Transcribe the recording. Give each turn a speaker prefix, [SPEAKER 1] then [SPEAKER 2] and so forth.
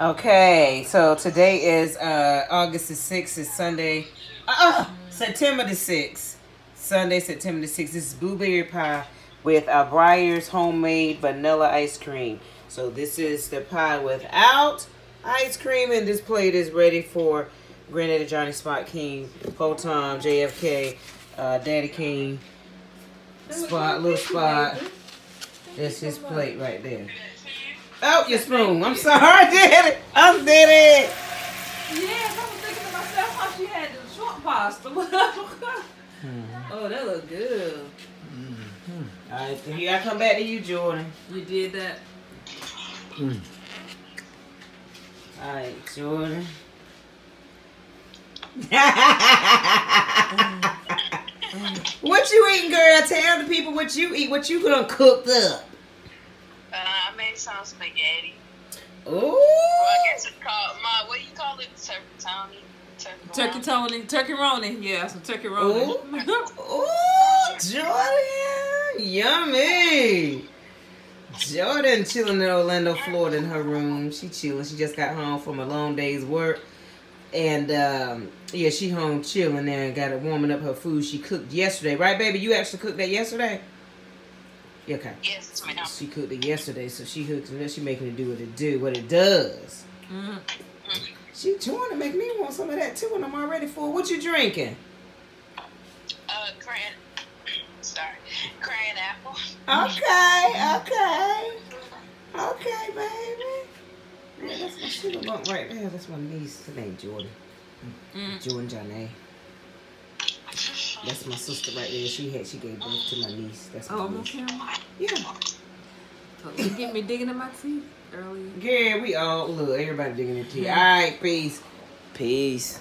[SPEAKER 1] Okay, so today is uh August the 6th, it's Sunday. Uh, September the 6th. Sunday, September the 6th. This is blueberry pie with a Breyers homemade vanilla ice cream. So this is the pie without ice cream, and this plate is ready for Granddaddy Johnny Spot King, Photon, JFK, uh, Daddy King, Spot, Little Spot. That's his plate right there. Oh, your spoon. I'm sorry, I did it. I did it.
[SPEAKER 2] Yes, I was thinking to myself how she had the short pasta. oh, that look good. Mm-hmm.
[SPEAKER 1] All right, so I come back to you, Jordan.
[SPEAKER 2] You did that. Mm.
[SPEAKER 1] All right, Jordan. what you eating, girl? Tell the people what you eat. What you gonna cook up?
[SPEAKER 3] I some spaghetti.
[SPEAKER 1] Ooh.
[SPEAKER 3] Well, I guess it's called my. What do you call it? Turkey Tony.
[SPEAKER 2] Turkey Tony, turkey roni. Yeah, some turkey roni.
[SPEAKER 1] Ooh, Jordan, yummy. Jordan chilling in Orlando, Florida, in her room. She chilling. She just got home from a long day's work, and um, yeah, she home chilling there and got it warming up her food she cooked yesterday. Right, baby? You actually cooked that yesterday? Okay.
[SPEAKER 3] Yes, ma'am.
[SPEAKER 1] She cooked it yesterday, so she hooked it. up. She making it do what it do, what it does.
[SPEAKER 2] Mhm.
[SPEAKER 1] She trying to make me want some of that too, and I'm already full. What you drinking?
[SPEAKER 3] Uh, crayon. Sorry, crayon apple.
[SPEAKER 1] Okay, okay, okay, baby. Yeah, that's my sugar bump right there. That's my niece. Her name Jordan.
[SPEAKER 2] Mm.
[SPEAKER 1] Jordan Janae. That's my sister right there. She had she gave birth to my niece. That's my
[SPEAKER 2] Oh,
[SPEAKER 1] niece.
[SPEAKER 2] okay.
[SPEAKER 1] Yeah.
[SPEAKER 2] So you get me digging in my teeth earlier.
[SPEAKER 1] Yeah, we all look. Everybody digging their tea. All right, peace. Peace.